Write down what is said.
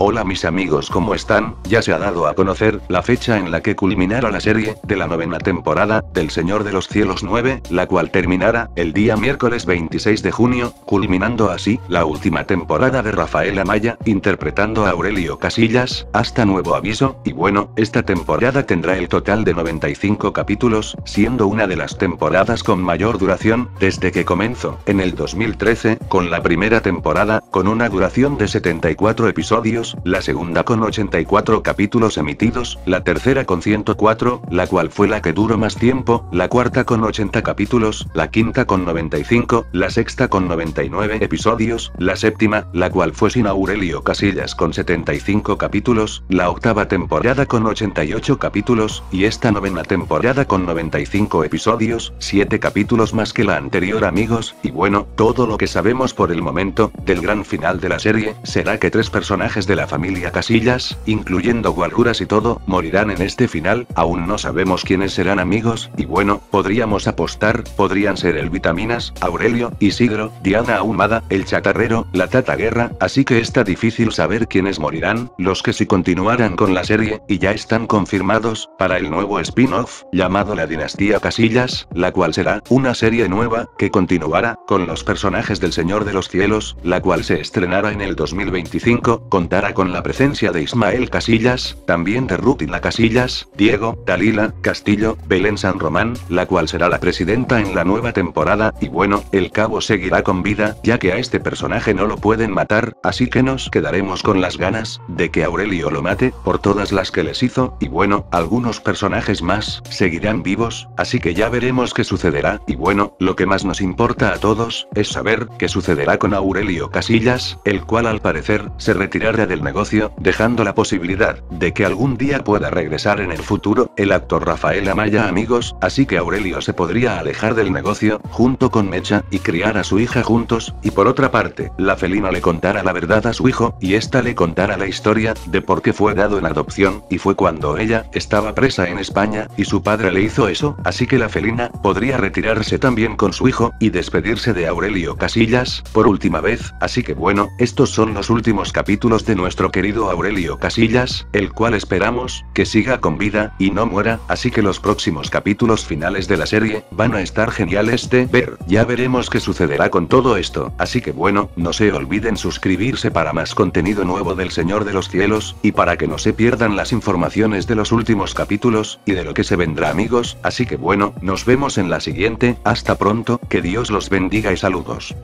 Hola mis amigos, ¿cómo están? Ya se ha dado a conocer la fecha en la que culminará la serie de la novena temporada del Señor de los Cielos 9, la cual terminará el día miércoles 26 de junio, culminando así la última temporada de Rafael Amaya, interpretando a Aurelio Casillas, hasta nuevo aviso, y bueno, esta temporada tendrá el total de 95 capítulos, siendo una de las temporadas con mayor duración, desde que comenzó, en el 2013, con la primera temporada, con una duración de 74 episodios, la segunda con 84 capítulos emitidos, la tercera con 104, la cual fue la que duró más tiempo, la cuarta con 80 capítulos, la quinta con 95, la sexta con 99 episodios, la séptima, la cual fue sin Aurelio Casillas con 75 capítulos, la octava temporada con 88 capítulos, y esta novena temporada con 95 episodios, 7 capítulos más que la anterior amigos, y bueno, todo lo que sabemos por el momento, del gran final de la serie, será que tres personajes de la familia Casillas, incluyendo guarduras y todo, morirán en este final, aún no sabemos quiénes serán amigos, y bueno, podríamos apostar, podrían ser el Vitaminas, Aurelio, Isidro, Diana Ahumada, el Chatarrero, la Tata Guerra, así que está difícil saber quiénes morirán, los que si continuaran con la serie, y ya están confirmados, para el nuevo spin-off, llamado La Dinastía Casillas, la cual será una serie nueva, que continuará, con los personajes del Señor de los Cielos, la cual se estrenará en el 2025, contará con la presencia de Ismael Casillas, también de Rutina Casillas, Diego, Dalila, Castillo, Belén San Román, la cual será la presidenta en la nueva temporada, y bueno, el cabo seguirá con vida, ya que a este personaje no lo pueden matar, así que nos quedaremos con las ganas, de que Aurelio lo mate, por todas las que les hizo, y bueno, algunos personajes más, seguirán vivos, así que ya veremos qué sucederá, y bueno, lo que más nos importa a todos, es saber qué sucederá con Aurelio Casillas, el cual al parecer, se retirará negocio, dejando la posibilidad de que algún día pueda regresar en el futuro, el actor Rafael Amaya amigos, así que Aurelio se podría alejar del negocio, junto con Mecha, y criar a su hija juntos, y por otra parte, la felina le contara la verdad a su hijo, y ésta le contara la historia, de por qué fue dado en adopción, y fue cuando ella, estaba presa en España, y su padre le hizo eso, así que la felina, podría retirarse también con su hijo, y despedirse de Aurelio Casillas, por última vez, así que bueno, estos son los últimos capítulos de nuestro querido Aurelio Casillas, el cual esperamos, que siga con vida, y no muera, así que los próximos capítulos finales de la serie, van a estar geniales de ver, ya veremos qué sucederá con todo esto, así que bueno, no se olviden suscribirse para más contenido nuevo del Señor de los Cielos, y para que no se pierdan las informaciones de los últimos capítulos, y de lo que se vendrá amigos, así que bueno, nos vemos en la siguiente, hasta pronto, que Dios los bendiga y saludos.